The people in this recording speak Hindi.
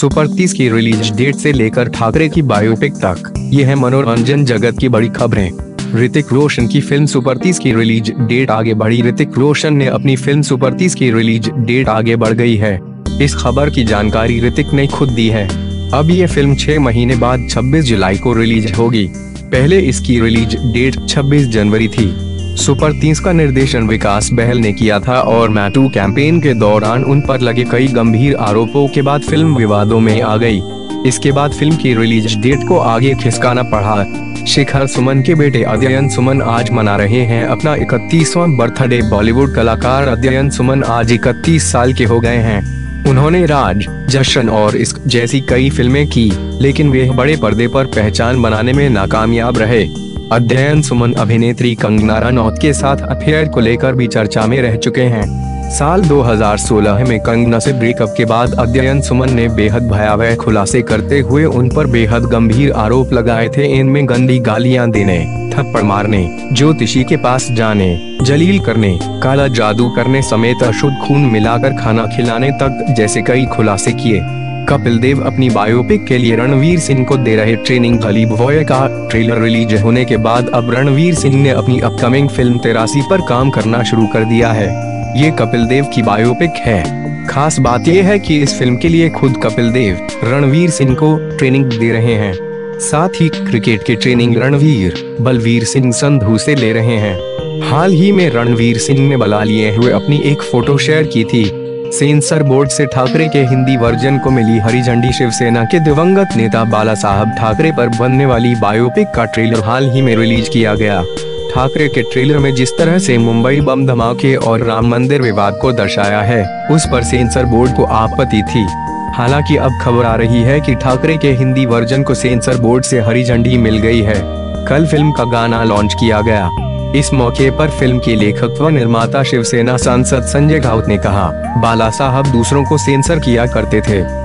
सुपर तीस की रिलीज़ डेट से लेकर ठाकरे की बायोपिक तक। ये है मनोरंजन जगत की बड़ी खबरें। ऋतिक रोशन की फ़िल्म सुपर तीस की रिलीज़ डेट आगे बढ़ी। ऋतिक रोशन ने अपनी फ़िल्म सुपर तीस की रिलीज़ डेट आगे बढ़ गई है। इस खबर की जानकारी ऋतिक ने खुद दी है। अब ये फ़िल्म छह महीने बाद 26 जुलाई को रिलीज़ होगी। पहले इसकी रिलीज़ डेट 26 जनवरी थी। सुपर तीस का निर्देशन विकास बहल ने किया था और मैटू कैंपेन के दौरान उन पर लगे कई गंभीर आरोपों के बाद फ़िल्म विवादों में आ गई। इसके बाद फ़िल्म की रिलीज़ डेट को आगे खिसकाना पड़ा। शिखर सुमन के बेटे अध्ययन सुमन आज मना रहे हैं। अपना इकतीसवा बर्थडे बॉलीवुड कलाकार अध्ययन सुमन आज इकतीस साल के हो गए हैं। उन्होंने राज, जशन और इश्क जैसी कई फ़िल्में की, लेकिन वे बड़े पर्दे पर पहचान बनाने में नाकामयाब रहे। अध्ययन सुमन अभिनेत्री कंगना रनौत के साथ अफेयर को लेकर भी चर्चा में रह चुके हैं। साल 2016 में कंगना से ब्रेकअप के बाद अध्ययन सुमन ने बेहद भयावह खुलासे करते हुए उन पर बेहद गंभीर आरोप लगाए थे, इनमें गंदी गालियाँ देने, थप्पड़ मारने, ज्योतिषी के पास जाने, जलील करने, काला जादू करने समेत अशुद्ध खून मिलाकर खाना खिलाने तक जैसे कई खुलासे किए। कपिल देव अपनी बायोपिक के लिए रणवीर सिंह को दे रहे ट्रेनिंग गलीब बॉय का ट्रेलर रिलीज़ होने के बाद अब रणवीर सिंह ने अपनी अपकमिंग फ़िल्म तेरासी पर काम करना शुरू कर दिया है। ये कपिल देव की बायोपिक है। खास बात यह है कि इस फ़िल्म के लिए खुद कपिल देव, रणवीर सिंह को ट्रेनिंग दे रहे हैं। साथ ही क्रिकेट की ट्रेनिंग रणवीर, बलवीर सिंह संधू से ले रहे हैं। हाल ही में रणवीर सिंह ने बला लिए हुए अपनी एक फ़ोटो शेयर की थी। सेंसर बोर्ड से ठाकरे के हिंदी वर्जन को मिली हरी झंडी शिवसेना के दिवंगत नेता बाला साहब ठाकरे पर बनने वाली बायोपिक का ट्रेलर हाल ही में रिलीज़ किया गया। ठाकरे के ट्रेलर में जिस तरह से मुंबई बम धमाके और राम मंदिर विवाद को दर्शाया है, उस पर सेंसर बोर्ड को आपत्ति थी। हालाँकि अब खबर आ रही है कि ठाकरे के हिंदी वर्जन को सेंसर बोर्ड से हरी झंडी मिल गई है। कल फ़िल्म का गाना लॉन्च किया गया। इस मौके पर फ़िल्म के लेखक व निर्माता शिवसेना सांसद संजय राउत ने कहा, बाला साहब दूसरों को सेंसर किया करते थे।